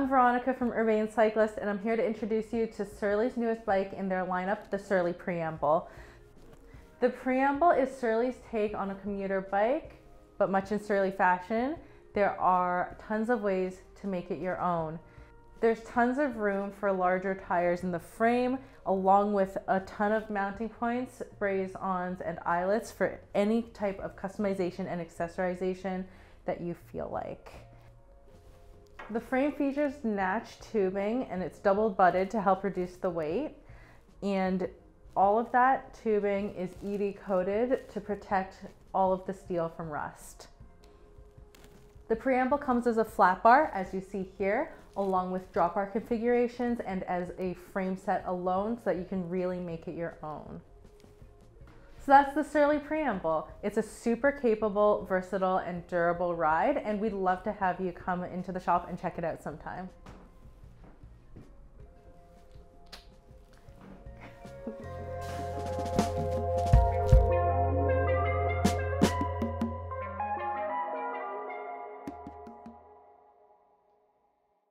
I'm Veronica from Urbane Cyclist, and I'm here to introduce you to Surly's newest bike in their lineup, the Surly Preamble. The Preamble is Surly's take on a commuter bike, but much in Surly fashion. There are tons of ways to make it your own. There's tons of room for larger tires in the frame, along with a ton of mounting points, braze-ons, and eyelets for any type of customization and accessorization that you feel like. The frame features Natch tubing and it's double butted to help reduce the weight. And all of that tubing is ED coated to protect all of the steel from rust. The preamble comes as a flat bar, as you see here, along with drop bar configurations and as a frame set alone so that you can really make it your own. So that's the Surly Preamble. It's a super capable, versatile, and durable ride, and we'd love to have you come into the shop and check it out sometime.